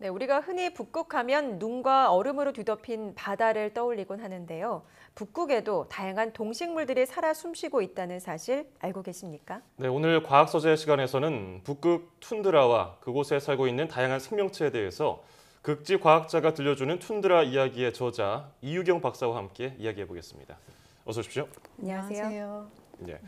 네, 우리가 흔히 북극하면 눈과 얼음으로 뒤덮인 바다를 떠올리곤 하는데요. 북극에도 다양한 동식물들이 살아 숨쉬고 있다는 사실 알고 계십니까? 네, 오늘 과학 소재 시간에서는 북극 툰드라와 그곳에 살고 있는 다양한 생명체에 대해서 극지 과학자가 들려주는 툰드라 이야기의 저자 이유경 박사와 함께 이야기해 보겠습니다. 어서 오십시오. 안녕하세요. 네.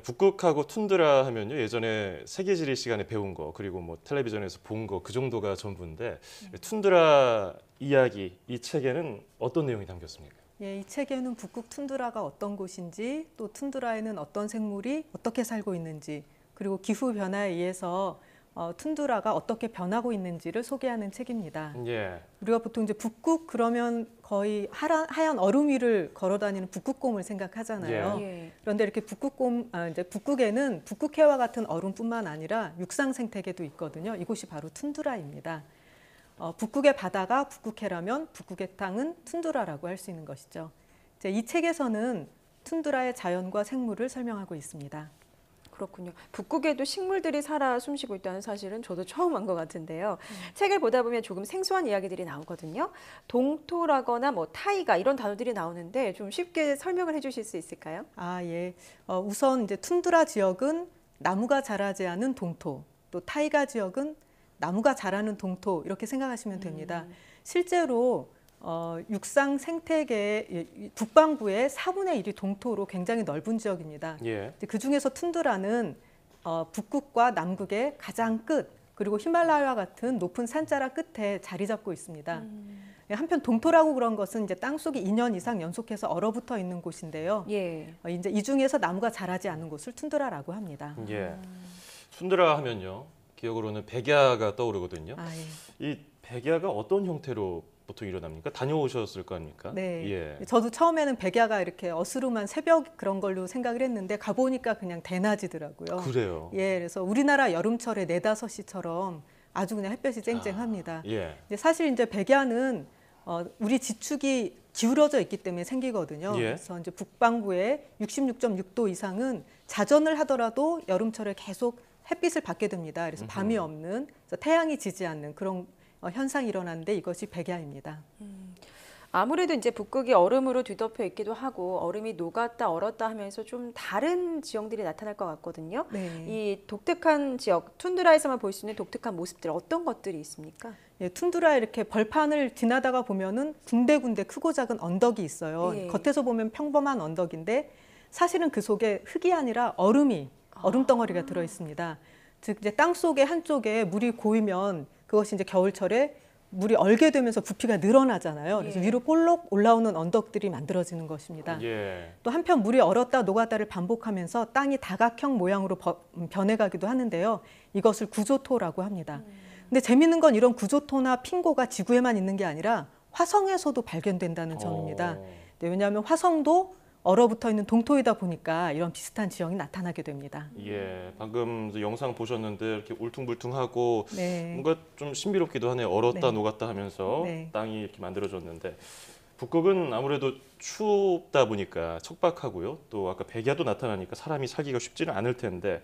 북극하고 툰드라 하면요 예전에 세계 지리 시간에 배운 거 그리고 뭐 텔레비전에서 본 거 그 정도가 전부인데 툰드라 이야기 이 책에는 어떤 내용이 담겼습니까? 예, 이 책에는 북극 툰드라가 어떤 곳인지 또 툰드라에는 어떤 생물이 어떻게 살고 있는지 그리고 기후 변화에 의해서 어, 툰드라가 어떻게 변하고 있는지를 소개하는 책입니다. 예. 우리가 보통 이제 북극 그러면 거의 하란, 하얀 얼음 위를 걸어다니는 북극곰을 생각하잖아요. 예. 그런데 이렇게 북극곰, 아, 이제 북극에는 북극해와 같은 얼음뿐만 아니라 육상 생태계도 있거든요. 이곳이 바로 툰드라입니다. 어, 북극의 바다가 북극해라면 북극의 땅은 툰드라라고 할 수 있는 것이죠. 이제 이 책에서는 툰드라의 자연과 생물을 설명하고 있습니다. 그렇군요. 북극에도 식물들이 살아 숨쉬고 있다는 사실은 저도 처음 한 것 같은데요. 책을 보다 보면 조금 생소한 이야기들이 나오거든요. 동토라거나 뭐 타이가 이런 단어들이 나오는데 좀 쉽게 설명을 해주실 수 있을까요? 아, 예. 어, 우선 이제 툰드라 지역은 나무가 자라지 않은 동토, 또 타이가 지역은 나무가 자라는 동토 이렇게 생각하시면 됩니다. 실제로 어, 육상 생태계 북반구의 4분의 1이 동토로 굉장히 넓은 지역입니다. 예. 그 중에서 툰드라는 어, 북극과 남극의 가장 끝 그리고 히말라야와 같은 높은 산자락 끝에 자리 잡고 있습니다. 예, 한편 동토라고 그런 것은 이제 땅 속에 2년 이상 연속해서 얼어붙어 있는 곳인데요. 예. 어, 이제 이 중에서 나무가 자라지 않는 곳을 툰드라라고 합니다. 예. 툰드라 하면요 기억으로는 백야가 떠오르거든요. 아, 예. 이 백야가 어떤 형태로 보통 일어납니까? 다녀오셨을 거 아닙니까? 네. 예. 저도 처음에는 백야가 이렇게 어스름한 새벽 그런 걸로 생각을 했는데 가보니까 그냥 대낮이더라고요. 그래요. 예, 그래서 우리나라 여름철에 네다섯 시처럼 아주 그냥 햇볕이 쨍쨍합니다. 예. 이제 사실 이제 백야는 어, 우리 지축이 기울어져 있기 때문에 생기거든요. 예. 그래서 이제 북반구에 66.6도 이상은 자전을 하더라도 여름철에 계속 햇빛을 받게 됩니다. 그래서 밤이 없는 태양이 지지 않는 그런 어, 현상이 일어나는데 이것이 백야입니다. 아무래도 이제 북극이 얼음으로 뒤덮여 있기도 하고 얼음이 녹았다 얼었다 하면서 좀 다른 지형들이 나타날 것 같거든요. 네. 이 독특한 지역 툰드라에서만 볼 수 있는 독특한 모습들 어떤 것들이 있습니까? 예, 툰드라 이렇게 벌판을 지나다가 보면은 군데군데 크고 작은 언덕이 있어요. 예. 겉에서 보면 평범한 언덕인데 사실은 그 속에 흙이 아니라 얼음이 얼음 덩어리가 들어 있습니다. 즉 이제 땅 속에 한쪽에 물이 고이면 그것이 이제 겨울철에 물이 얼게 되면서 부피가 늘어나잖아요. 그래서 예. 위로 볼록 올라오는 언덕들이 만들어지는 것입니다. 예. 또 한편 물이 얼었다 녹았다를 반복하면서 땅이 다각형 모양으로 버- 음, 변해가기도 하는데요. 이것을 구조토라고 합니다. 근데 재밌는 건 이런 구조토나 핑고가 지구에만 있는 게 아니라 화성에서도 발견된다는 점입니다. 어. 네, 왜냐하면 화성도 얼어붙어 있는 동토이다 보니까 이런 비슷한 지형이 나타나게 됩니다. 예. 방금 저 영상 보셨는데 이렇게 울퉁불퉁하고 네. 뭔가 좀 신비롭기도 하네요. 얼었다 네. 녹았다 하면서 네. 땅이 이렇게 만들어졌는데 북극은 아무래도 춥다 보니까 척박하고요. 또 아까 백야도 나타나니까 사람이 살기가 쉽지는 않을 텐데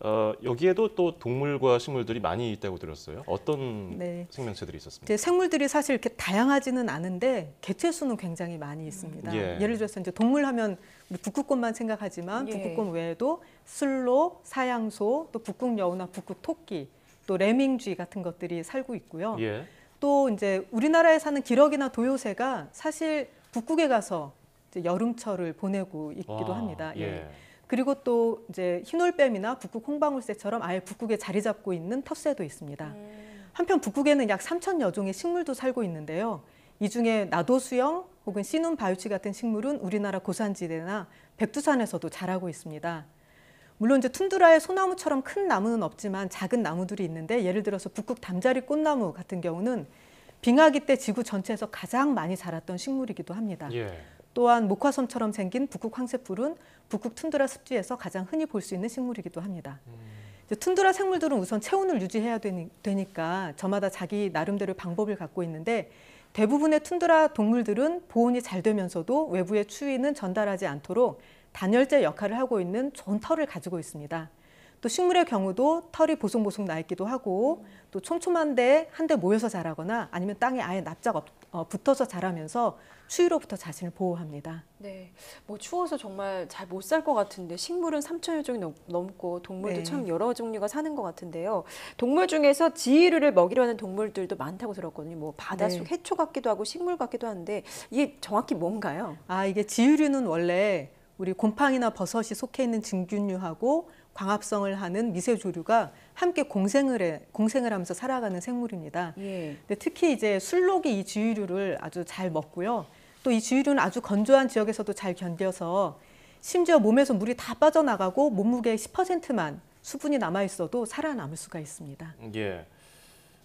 어, 여기에도 또 동물과 식물들이 많이 있다고 들었어요. 어떤 네. 생명체들이 있었습니까? 이제 생물들이 사실 이렇게 다양하지는 않은데 개체 수는 굉장히 많이 있습니다. 예. 예를 들어서 이제 동물 하면 우리 북극곰만 생각하지만 예. 북극곰 외에도 술로, 사양소, 또 북극 여우나 북극 토끼, 또 레밍쥐 같은 것들이 살고 있고요. 예. 또 이제 우리나라에 사는 기러기나 도요새가 사실 북극에 가서 이제 여름철을 보내고 있기도 아, 합니다. 예. 예. 그리고 또 이제 흰올뱀이나 북극 홍방울새처럼 아예 북극에 자리 잡고 있는 텃새도 있습니다. 한편 북극에는 약 3천여 종의 식물도 살고 있는데요. 이 중에 나도수영 혹은 씨눈 바유치 같은 식물은 우리나라 고산지대나 백두산에서도 자라고 있습니다. 물론 이제 툰드라의 소나무처럼 큰 나무는 없지만 작은 나무들이 있는데 예를 들어서 북극 담자리 꽃나무 같은 경우는 빙하기 때 지구 전체에서 가장 많이 자랐던 식물이기도 합니다. 예. 또한 목화섬처럼 생긴 북극 황새풀은 북극 툰드라 습지에서 가장 흔히 볼 수 있는 식물이기도 합니다. 이제 툰드라 생물들은 우선 체온을 유지해야 되니, 되니까 저마다 자기 나름대로 방법을 갖고 있는데 대부분의 툰드라 동물들은 보온이 잘 되면서도 외부의 추위는 전달하지 않도록 단열재 역할을 하고 있는 좋은 털을 가지고 있습니다. 또또 식물의 경우도 털이 보송보송 나 있기도 하고 또 촘촘한데 한데 모여서 자라거나 아니면 땅에 아예 납작 업- 어, 붙어서 자라면서 추위로부터 자신을 보호합니다. 네, 뭐 추워서 정말 잘 못 살 것 같은데 식물은 3천여 종이 넘- 넘고 동물도 네. 참 여러 종류가 사는 것 같은데요. 동물 중에서 지이류를 먹이려 하는 동물들도 많다고 들었거든요. 뭐 바닷속 네. 해초 같기도 하고 식물 같기도 한데 이게 정확히 뭔가요? 아 이게 지유류는 원래 우리 곰팡이나 버섯이 속해 있는 진균류하고 광합성을 하는 미세조류가 함께 공생을 해, 공생을 하면서 살아가는 생물입니다. 예. 근데 특히 이제 술록이 이 지유류를 아주 잘 먹고요. 또 이 지유류는 아주 건조한 지역에서도 잘 견뎌서 심지어 몸에서 물이 다 빠져나가고 몸무게의 10%만 수분이 남아 있어도 살아남을 수가 있습니다. 예.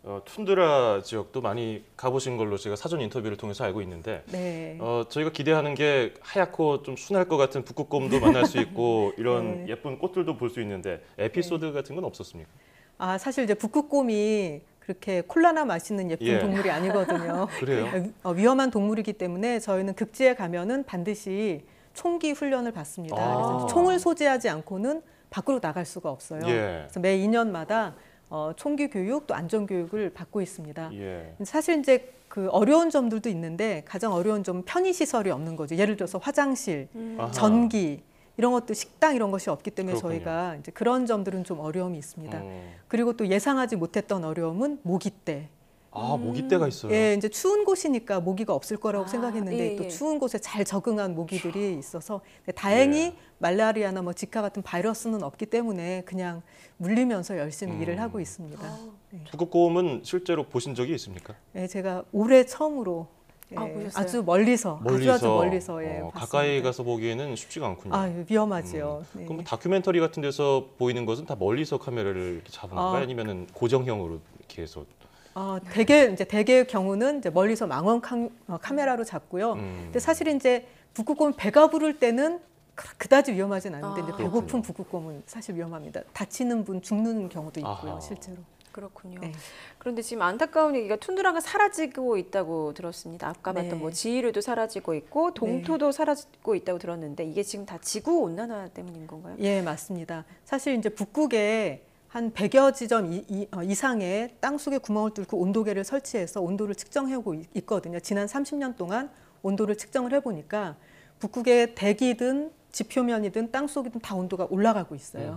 어, 툰드라 지역도 많이 가보신 걸로 제가 사전 인터뷰를 통해서 알고 있는데 네. 어, 저희가 기대하는 게 하얗고 좀 순할 것 같은 북극곰도 만날 수 있고 이런 네. 예쁜 꽃들도 볼 수 있는데 에피소드 같은 건 없었습니까? 아 사실 이제 북극곰이 그렇게 콜라나 맛있는 예쁜 예. 동물이 아니거든요. 그래요? 어, 위험한 동물이기 때문에 저희는 극지에 가면은 반드시 총기 훈련을 받습니다. 아. 그래서 총을 소지하지 않고는 밖으로 나갈 수가 없어요. 예. 그래서 매 2년마다 어, 총기 교육 또 안전 교육을 받고 있습니다. 예. 사실 이제 그 어려운 점들도 있는데 가장 어려운 점은 편의 시설이 없는 거죠. 예를 들어서 화장실, 아하. 전기 이런 것도 식당 이런 것이 없기 때문에 그렇군요. 저희가 이제 그런 점들은 좀 어려움이 있습니다. 어. 그리고 또 예상하지 못했던 어려움은 모기 때. 아 모기떼가 있어요. 예, 이제 추운 곳이니까 모기가 없을 거라고 아, 생각했는데 예, 또 예. 추운 곳에 잘 적응한 모기들이 있어서 근데 다행히 예. 말라리아나 뭐 지카 같은 바이러스는 없기 때문에 그냥 물리면서 열심히 음. 일을 하고 있습니다. 아, 북극곰은 실제로 보신 적이 있습니까? 예, 제가 올해 처음으로 예, 아, 보셨어요? 아주 멀리서, 아주 아주 멀리서 예, 어, 봤습니다. 가까이 가서 보기에는 쉽지가 않군요. 아 위험하지요. 네. 그럼 뭐 다큐멘터리 같은 데서 보이는 것은 다 멀리서 카메라를 이렇게 잡은 아. 건가요? 아 니면은 고정형으로 이렇게 해서 어, 대개 이제 대개의 경우는 이제 멀리서 망원 카, 어, 카메라로 잡고요. 음. 근데 사실 이제 북극곰 배가 부를 때는 그- 그다지 위험하진 않은데 아. 이제 배고픈 북극곰은 사실 위험합니다. 다치는 분 죽는 경우도 있고요, 아하. 실제로. 그렇군요. 네. 그런데 지금 안타까운 얘기가 툰드라가 사라지고 있다고 들었습니다. 아까 네. 봤던 뭐 지이류도 사라지고 있고 동토도 사라지고 있다고 들었는데 이게 지금 다 지구 온난화 때문인 건가요? 예, 맞습니다. 사실 이제 북극에 한 100여 지점 이, 이, 어, 이상의 땅 속에 구멍을 뚫고 온도계를 설치해서 온도를 측정하고 있- 있거든요. 지난 30년 동안 온도를 측정을 해보니까 북극의 대기든 지표면이든 땅 속이든 다 온도가 올라가고 있어요.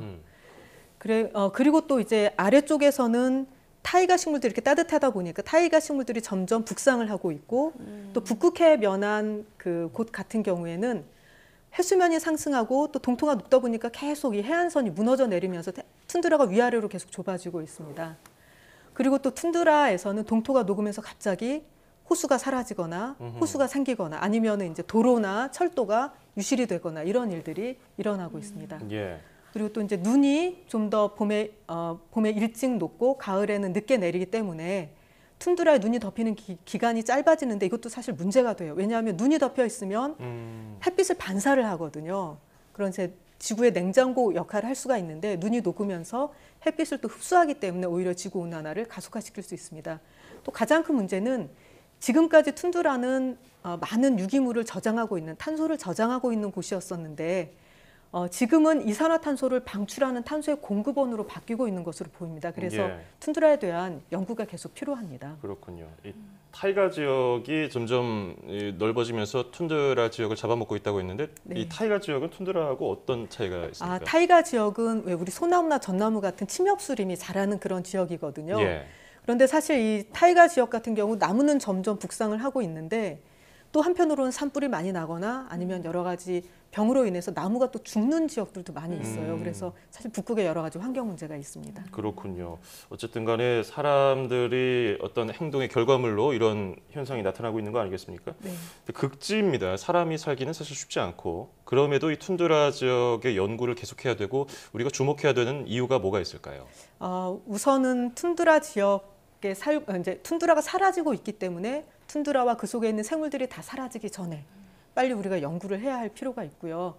그래 어, 그리고 또 이제 아래쪽에서는 타이가 식물들이 이렇게 따뜻하다 보니까 타이가 식물들이 점점 북상을 하고 있고 또 북극해 면한 그 곳 같은 경우에는 해수면이 상승하고 또 동토가 높다 보니까 계속 이 해안선이 무너져 내리면서 태- 툰드라가 위아래로 계속 좁아지고 있습니다. 그리고 또 툰드라에서는 동토가 녹으면서 갑자기 호수가 사라지거나. 호수가 생기거나 아니면 이제 도로나 철도가 유실이 되거나 이런 일들이 일어나고 있습니다. 예. 그리고 또 이제 눈이 좀 더 봄에 어, 봄에 일찍 녹고 가을에는 늦게 내리기 때문에 툰드라에 눈이 덮이는 기, 기간이 짧아지는데 이것도 사실 문제가 돼요. 왜냐하면 눈이 덮여 있으면 음. 햇빛을 반사를 하거든요. 그런 이제 지구의 냉장고 역할을 할 수가 있는데 눈이 녹으면서 햇빛을 또 흡수하기 때문에 오히려 지구 온난화를 가속화시킬 수 있습니다. 또 가장 큰 문제는 지금까지 툰드라는 어, 많은 유기물을 저장하고 있는 탄소를 저장하고 있는 곳이었었는데 어, 지금은 이산화탄소를 방출하는 탄소의 공급원으로 바뀌고 있는 것으로 보입니다. 그래서 예. 툰드라에 대한 연구가 계속 필요합니다. 그렇군요. 이 타이가 지역이 점점 이 넓어지면서 툰드라 지역을 잡아먹고 있다고 했는데 네. 이 타이가 지역은 툰드라하고 어떤 차이가 있습니까? 아, 타이가 지역은 왜 우리 소나무나 전나무 같은 침엽수림이 자라는 그런 지역이거든요. 예. 그런데 사실 이 타이가 지역 같은 경우 나무는 점점 북상을 하고 있는데 또 한편으로는 산불이 많이 나거나 아니면 여러 가지 병으로 인해서 나무가 또 죽는 지역들도 많이 있어요. 음. 그래서 사실 북극에 여러 가지 환경 문제가 있습니다. 그렇군요. 어쨌든 간에 사람들이 어떤 행동의 결과물로 이런 현상이 나타나고 있는 거 아니겠습니까? 네. 극지입니다. 사람이 살기는 사실 쉽지 않고 그럼에도 이 툰드라 지역의 연구를 계속해야 되고 우리가 주목해야 되는 이유가 뭐가 있을까요? 어, 우선은 툰드라 지역에 살 어, 이제 툰드라가 사라지고 있기 때문에 툰드라와 그 속에 있는 생물들이 다 사라지기 전에 빨리 우리가 연구를 해야 할 필요가 있고요.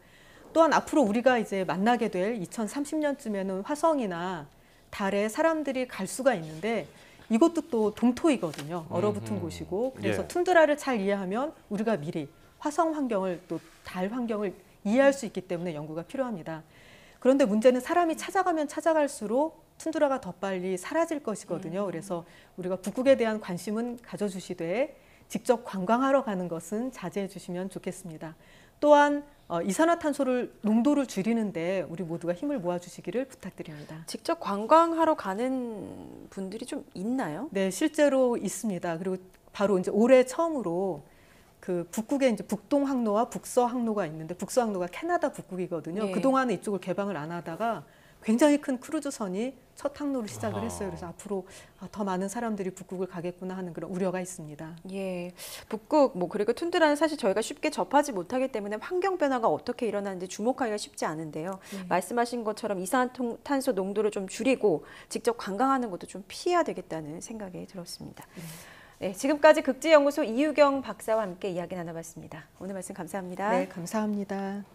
또한 앞으로 우리가 이제 만나게 될 2030년쯤에는 화성이나 달에 사람들이 갈 수가 있는데 이것도 또 동토이거든요. 얼어붙은 음흠. 곳이고 그래서 예. 툰드라를 잘 이해하면 우리가 미리 화성 환경을 또 달 환경을 이해할 수 있기 때문에 연구가 필요합니다. 그런데 문제는 사람이 찾아가면 찾아갈수록 툰드라가 더 빨리 사라질 것이거든요. 그래서 우리가 북극에 대한 관심은 가져주시되 직접 관광하러 가는 것은 자제해 주시면 좋겠습니다. 또한 어, 이산화탄소를 농도를 줄이는데 우리 모두가 힘을 모아주시기를 부탁드립니다. 직접 관광하러 가는 분들이 좀 있나요? 네, 실제로 있습니다. 그리고 바로 이제 올해 처음으로 그 북극에 이제 북동 항로와 북서 항로가 있는데 북서 항로가 캐나다 북극이거든요. 네. 그 동안은 이쪽을 개방을 안 하다가 굉장히 큰 크루즈선이 첫 항로를 시작을 아. 했어요. 그래서 앞으로 아, 더 많은 사람들이 북극을 가겠구나 하는 그런 우려가 있습니다. 예, 북극 뭐 그리고 툰드라는 사실 저희가 쉽게 접하지 못하기 때문에 환경 변화가 어떻게 일어나는지 주목하기가 쉽지 않은데요. 말씀하신 것처럼 이산화탄소 농도를 좀 줄이고 직접 관광하는 것도 좀 피해야 되겠다는 생각이 들었습니다. 네, 지금까지 극지연구소 이유경 박사와 함께 이야기 나눠봤습니다. 오늘 말씀 감사합니다. 네, 감사합니다.